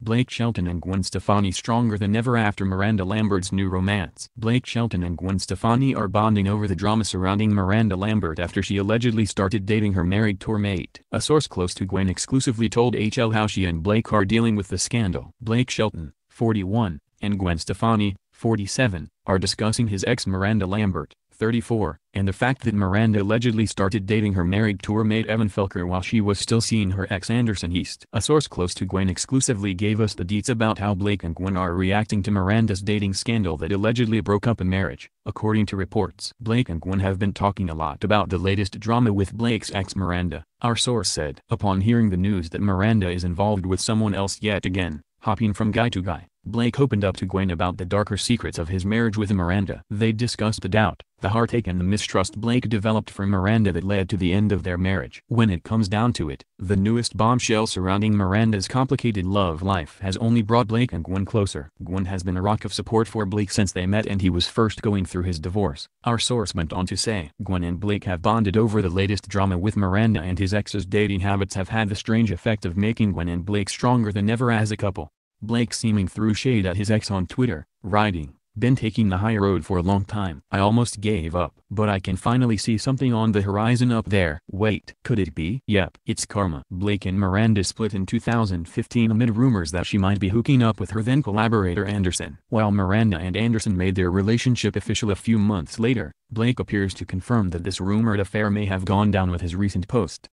Blake Shelton and Gwen Stefani stronger than ever after Miranda Lambert's new romance. Blake Shelton and Gwen Stefani are bonding over the drama surrounding Miranda Lambert after she allegedly started dating her married tour mate. A source close to Gwen exclusively told HL how she and Blake are dealing with the scandal. Blake Shelton, 41, and Gwen Stefani, 47, are discussing his ex Miranda Lambert, 34, and the fact that Miranda allegedly started dating her married tour mate Evan Felker while she was still seeing her ex Anderson East. A source close to Gwen exclusively gave us the deets about how Blake and Gwen are reacting to Miranda's dating scandal that allegedly broke up a marriage. According to reports, Blake and Gwen have been talking a lot about the latest drama with Blake's ex Miranda, our source said. Upon hearing the news that Miranda is involved with someone else yet again, hopping from guy to guy, Blake opened up to Gwen about the darker secrets of his marriage with Miranda. They discussed the doubt, the heartache and the mistrust Blake developed for Miranda that led to the end of their marriage. When it comes down to it, the newest bombshell surrounding Miranda's complicated love life has only brought Blake and Gwen closer. Gwen has been a rock of support for Blake since they met and he was first going through his divorce. Our source went on to say, Gwen and Blake have bonded over the latest drama with Miranda and his ex's dating habits have had the strange effect of making Gwen and Blake stronger than ever as a couple. Blake seeming threw shade at his ex on Twitter, writing, been taking the high road for a long time. I almost gave up, but I can finally see something on the horizon up there. Wait, could it be? Yep, it's karma. Blake and Miranda split in 2015 amid rumors that she might be hooking up with her then collaborator Anderson. While Miranda and Anderson made their relationship official a few months later, Blake appears to confirm that this rumored affair may have gone down with his recent post.